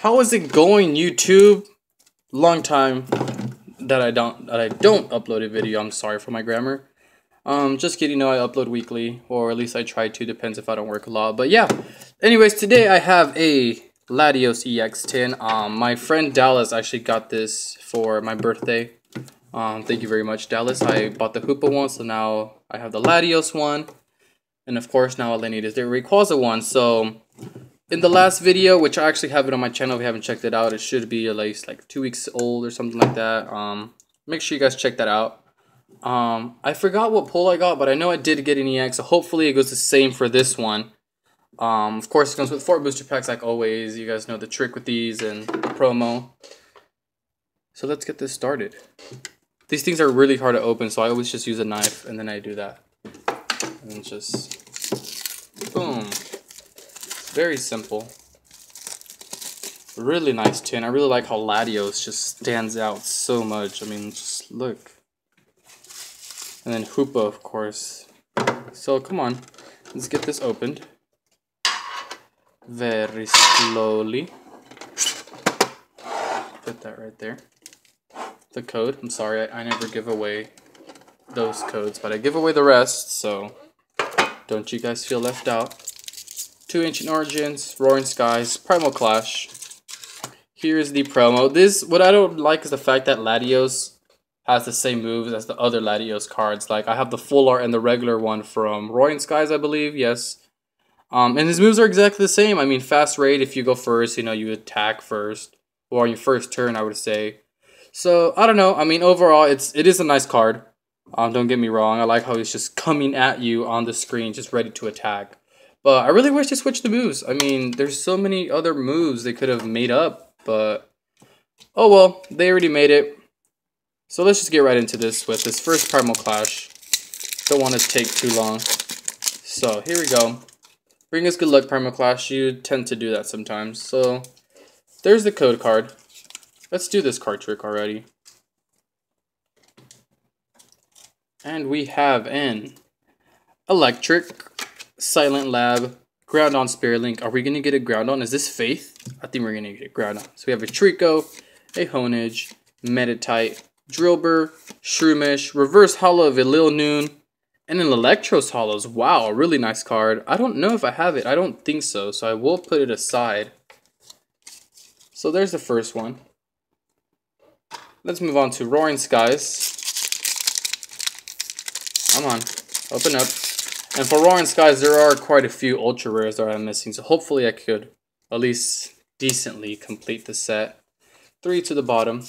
How is it going, YouTube? Long time that I don't that I don't upload a video. I'm sorry for my grammar. Um, just kidding. No, I upload weekly, or at least I try to. Depends if I don't work a lot. But yeah. Anyways, today I have a Latios EX tin. Um, my friend Dallas actually got this for my birthday. Um, thank you very much, Dallas. I bought the Hoopa one, so now I have the Latios one. And of course, now all I need is the Rayquaza one. So, in the last video, which I actually have it on my channel if you haven't checked it out, it should be at least like two weeks old or something like that. Um, make sure you guys check that out. Um, I forgot what pull I got, but I know I did get an EX, so hopefully it goes the same for this one. Um, of course, it comes with four booster packs like always. You guys know the trick with these and the promo. So let's get this started. These things are really hard to open, so I always just use a knife and then I do that. And just boom. Very simple. Really nice tin. I really like how Latios just stands out so much. I mean, just look. And then Hoopa, of course. So come on, let's get this opened. Very slowly. Put that right there. The code. I'm sorry, I, I never give away those codes, but I give away the rest, so don't you guys feel left out. Two Ancient Origins, Roaring Skies, Primal Clash. Here's the promo. This, what I don't like is the fact that Latios has the same moves as the other Latios cards. Like, I have the full art and the regular one from Roaring Skies, I believe, yes. Um, and his moves are exactly the same. I mean, fast raid, if you go first, you know, you attack first. Or on your first turn, I would say. So, I don't know. I mean, overall, it's it is a nice card. Um, don't get me wrong. I like how he's just coming at you on the screen, just ready to attack. But I really wish they switched the moves. I mean, there's so many other moves they could have made up. But, oh well, they already made it. So let's just get right into this with this first Primal Clash. Don't want to take too long. So, here we go. Bring us good luck, Primal Clash. You tend to do that sometimes. So, there's the code card. Let's do this card trick already. And we have an Electrike, Silent Lab, Groudon Spirit Link. Are we going to get a Groudon? Is this Faith? I think we're going to get a Groudon. So we have a Treecko, a Honedge, Meditite, Drillbur, Shroomish, Reverse Holo of a Lil Noon, and an Eelektross Holos. Wow, a really nice card. I don't know if I have it. I don't think so, so I will put it aside. So there's the first one. Let's move on to Roaring Skies. Come on, open up. And for Roaring Skies, there are quite a few Ultra Rares that I'm missing, so hopefully I could at least decently complete the set. Three to the bottom.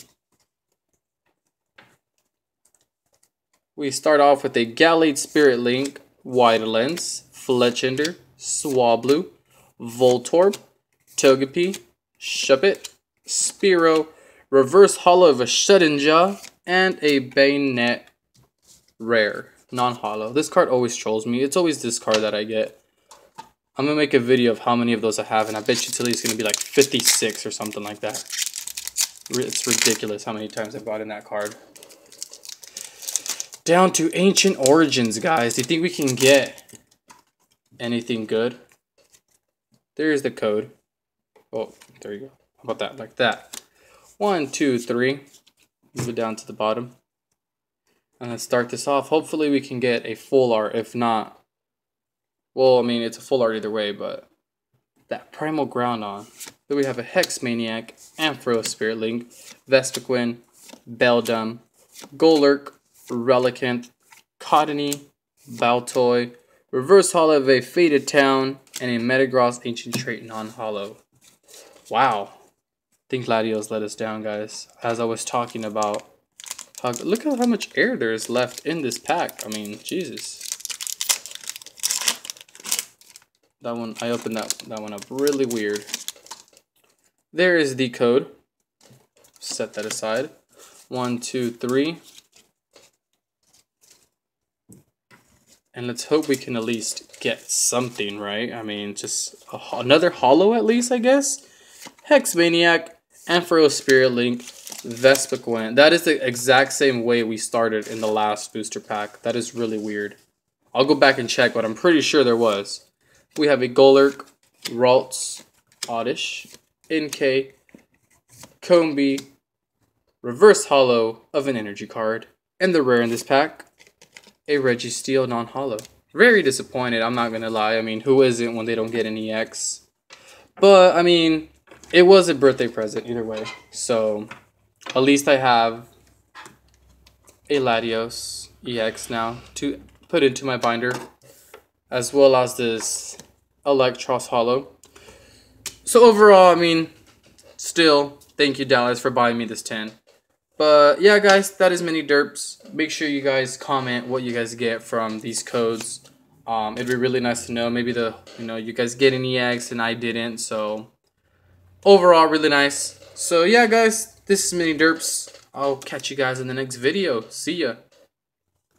We start off with a Gallade Spirit Link, Wide Lens, Fletchinder, Swablu, Voltorb, Togepi, Shuppet, Spiro, Reverse Hollow of a Shedinja, and a Bayonet Rare, non-hollow. This card always trolls me. It's always this card that I get. I'm going to make a video of how many of those I have, and I bet you till it's going to be like 56 or something like that. It's ridiculous how many times I bought in that card. Down to Ancient Origins, guys. Do you think we can get anything good? There's the code. Oh, there you go. How about that? Like that. One, two, three. Move it down to the bottom. And let's start this off. Hopefully we can get a full art. If not, well, I mean, it's a full art either way, but that Primal Groudon. Then we have a Hex Maniac, Ampharos Spirit Link, Vespiquen, Beldum, Golurk, Relicanth, Cottonee, Baltoy, Reverse Holo of a Faded Town, and a Metagross Ancient Trait Non-Holo. Wow. I think Latios let us down, guys. As I was talking about, look at how much air there is left in this pack. I mean, Jesus. That one, I opened that, that one up really weird. There is the code. Set that aside. One, two, three. And let's hope we can at least get something, right? I mean, just a, another holo at least, I guess? Hex Maniac, Ampharos Spirit Link, Vespiquen. That is the exact same way we started in the last booster pack. That is really weird. I'll go back and check, but I'm pretty sure there was. We have a Golurk, Ralts, Oddish, Inkay, Combee reverse holo of an energy card. And the rare in this pack, a Registeel non-holo. Very disappointed, I'm not gonna lie. I mean, who isn't when they don't get an EX? But, I mean, it was a birthday present either way. So, at least I have a Latios EX now to put into my binder. As well as this Eelektross Holo. So overall, I mean, still, thank you Dallas for buying me this tin. But yeah, guys, that is MiNTYDERPZ. Make sure you guys comment what you guys get from these codes. Um, it'd be really nice to know. Maybe the you know you guys get an EX and I didn't. So overall, really nice. So yeah, guys, this is MiNTYDERPZ. I'll catch you guys in the next video. See ya.